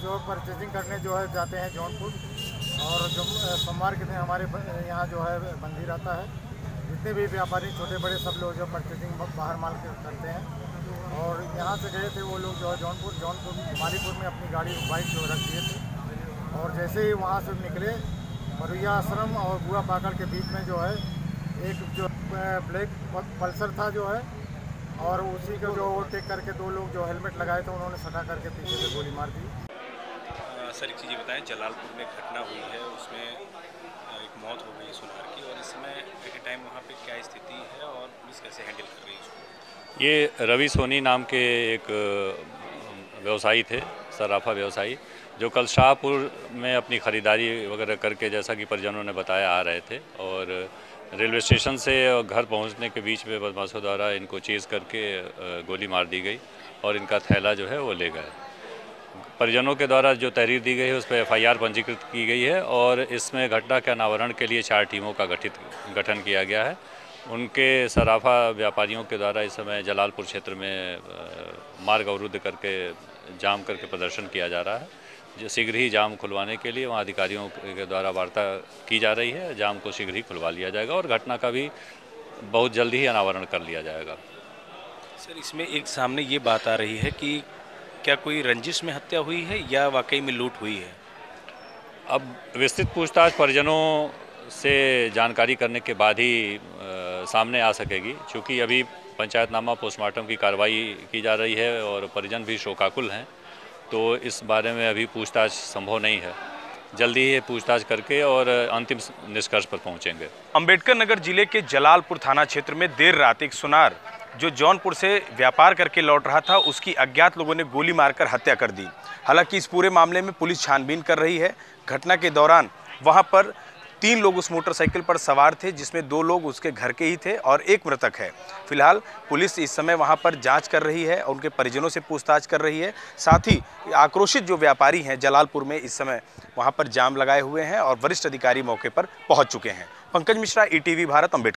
जो परचेजिंग करने जो है, जाते हैं जौनपुर। और जो सोमवार के दिन हमारे यहाँ जो है बंदी रहता है। जितने भी व्यापारी छोटे बड़े सब लोग जो परचेजिंग बाहर माल करते हैं। और यहाँ से गए थे वो लोग जो है जौनपुर। जौनपुर, मालीपुर में अपनी गाड़ी बाइक जो रख दिए थे। और जैसे ही वहाँ से निकले मरुया आश्रम और बुआ पाकड़ के बीच में जो है, एक जो ब्लैक पल्सर था जो है और उसी को जो ओवरटेक करके दो लोग जो हेलमेट लगाए थे उन्होंने सटा करके पीछे से गोली मार दी। सर एक चीज़ ये बताएँ जलालपुर में घटना हुई है उसमें एक मौत हो गई सुनार की और इस समय एट ए टाइम वहाँ पे क्या स्थिति है और पुलिस कैसे हैंडल कर रही है उसको? ये रवि सोनी नाम के एक व्यवसायी थे सराफा व्यवसायी जो कल शाहपुर में अपनी ख़रीदारी वगैरह करके जैसा कि परिजनों ने बताया आ रहे थे और रेलवे स्टेशन से घर पहुँचने के बीच में बदमाशों द्वारा इनको चेज़ करके गोली मार दी गई और इनका थैला जो है वो ले गए। परिजनों के द्वारा जो तहरीर दी गई है, उस पर एफआईआर पंजीकृत की गई है और इसमें घटना के अनावरण के लिए चार टीमों का गठित, गठन किया गया है। उनके सराफा व्यापारियों के द्वारा इस समय जलालपुर क्षेत्र में मार्ग अवरुद्ध करके, जाम करके प्रदर्शन किया जा रहा है। जो शीघ्र ही जाम खुलवाने के लिए वहाँ अधिकारियों के द्वारा वार्ता की जा रही है। जाम को शीघ्र ही खुलवा लिया जाएगा और घटना का भी बहुत जल्द ही अनावरण कर लिया जाएगा। सर इसमें एक सामने ये बात आ रही है कि क्या कोई रंजिश में हत्या हुई है या वाकई में लूट हुई है? अब विस्तृत पूछताछ परिजनों से जानकारी करने के बाद ही आ, सामने आ सकेगी। क्योंकि अभी पंचायतनामा पोस्टमार्टम की कार्रवाई की जा रही है और परिजन भी शोकाकुल हैं। तो इस बारे में अभी पूछताछ संभव नहीं है। जल्दी ही पूछताछ करके और अंतिम निष्कर्ष पर पहुँचेंगे। अंबेडकर नगर ज़िले के जलालपुर थाना क्षेत्र में देर रात एक सुनार, जो जौनपुर से व्यापार करके लौट रहा था, उसकी अज्ञात लोगों ने गोली मारकर हत्या कर दी। हालाँकि इस पूरे मामले में पुलिस छानबीन कर रही है। घटना के दौरान वहाँ पर तीन लोग उस मोटरसाइकिल पर सवार थे, जिसमें दो लोग उसके घर के ही थे और एक मृतक है। फ़िलहाल पुलिस इस समय वहाँ पर जाँच कर रही है और उनके परिजनों से पूछताछ कर रही है। साथ ही आक्रोशित जो व्यापारी हैं जलालपुर में इस समय वहाँ पर जाम लगाए हुए हैं और वरिष्ठ अधिकारी मौके पर पहुँच चुके हैं। पंकज मिश्रा ई भारत अंबेडकर